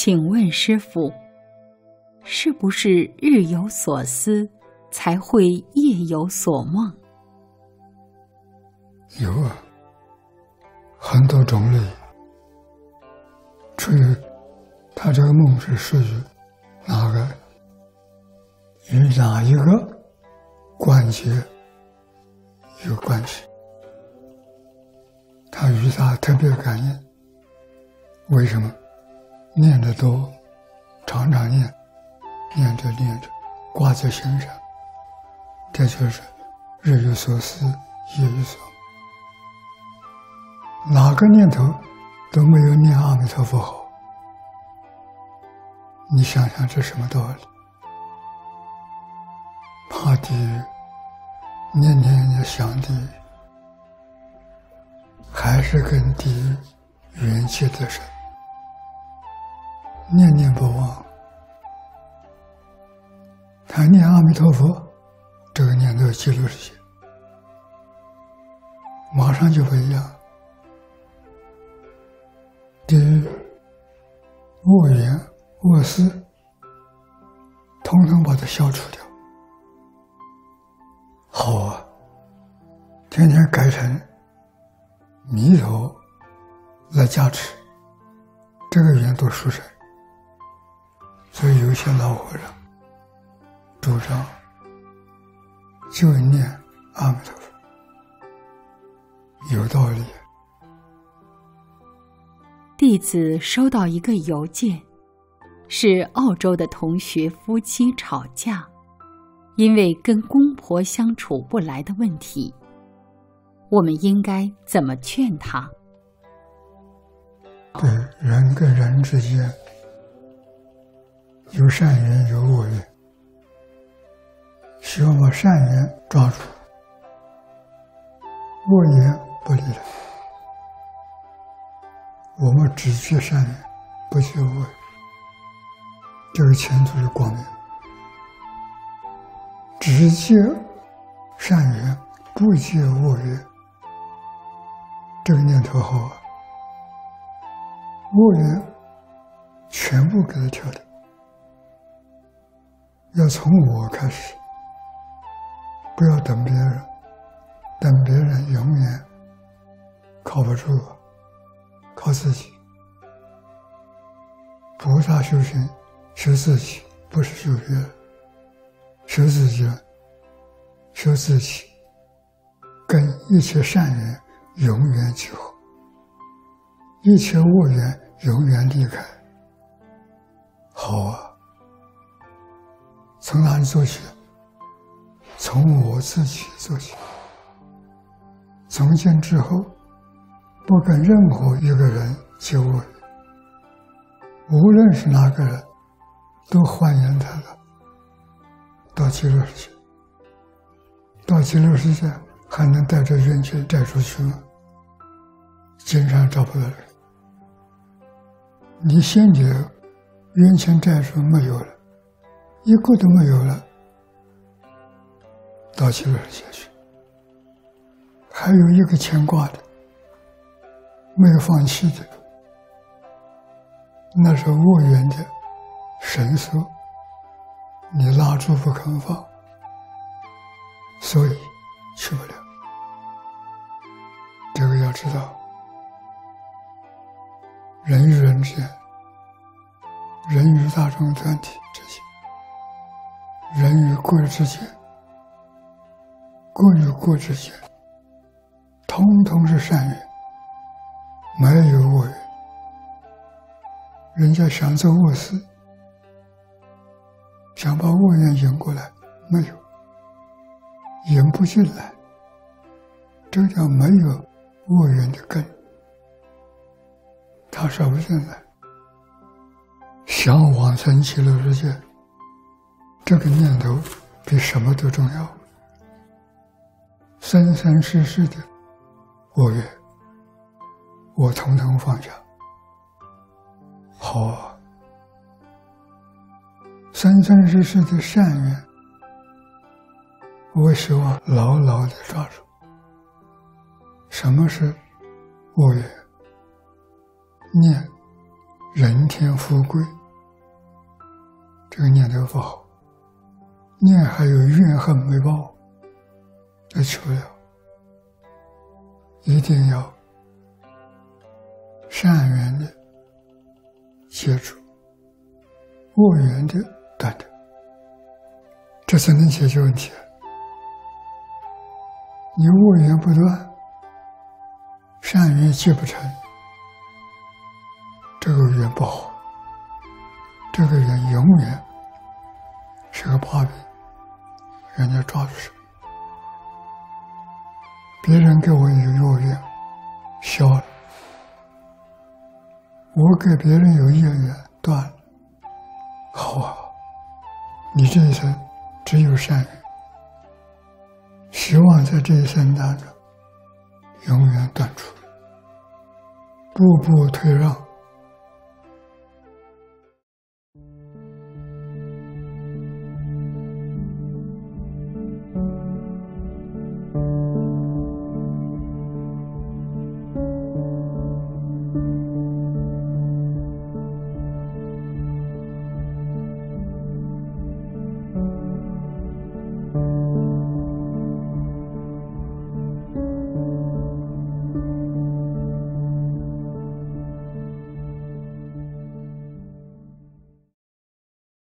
请问师傅，是不是日有所思，才会夜有所梦？有啊，很多种类。至于他这个梦是属于哪个，与哪一个关节有关系？他与他特别感应。为什么？念得多，常常念，念着念着，挂在心上，这就是日有所思，夜有所梦。哪个念头都没有念阿弥陀佛好。你想想这什么道理？怕地狱，念念也想地狱，还是跟地狱缘气得深。念念不忘，他念阿弥陀佛，这个念头记录这些，马上就不一样。第一，恶言恶思，统统把它消除掉。好啊，天天改成弥陀来加持，这个缘多殊胜。所以有些老和尚主张就念阿弥陀佛，有道理。弟子收到一个邮件，是澳洲的同学夫妻吵架，因为跟公婆相处不来的问题，我们应该怎么劝他？对人跟人之间。有善缘，有恶缘，希望把善缘抓住，恶缘不理了。我们只接善缘，不接恶缘，这个前途是光明。只接善缘，不接恶缘，这个念头好啊。恶缘全部给他跳掉。要从我开始，不要等别人，等别人永远靠不住，靠自己。菩萨修行，修自己，不是修别人，修自己，修自己，跟一切善缘永远结合，一切恶缘永远离开。好啊。从哪里做起？从我自己做起。从今之后，不跟任何一个人结恶无论是哪个人，都欢迎他的到极乐世界。到极乐世界还能带着冤气带出去吗？经常找不到人。你现在冤情债主没有了。一个都没有了，到极乐世界去。还有一个牵挂的，没有放弃的，那是恶缘的绳索，你拉住不肯放，所以去不了。这个要知道，人与人之间，人与大众团体之间。人与国之间，国与国之间，通通是善缘，没有恶缘。人家想做恶事，想把恶缘引过来，没有，引不进来，这叫没有恶缘的根，他说不进来。向往生极乐世界。这个念头比什么都重要。生生世世的我愿，我统统放下。好，啊生生世世的善缘，我希望牢牢的抓住。什么是我愿？念人天富贵，这个念头不好，念还有怨恨没报，那去不了。一定要善缘的接触，恶缘的断掉，这才能解决问题。你恶缘不断，善缘结不成，这个缘不好，这个人永远是个把柄，人家抓住手。别人给我有恶缘，消了；我给别人有恶缘，断了。好啊，你这一生只有善缘。希望在这一生当中，永远断除，步步退让。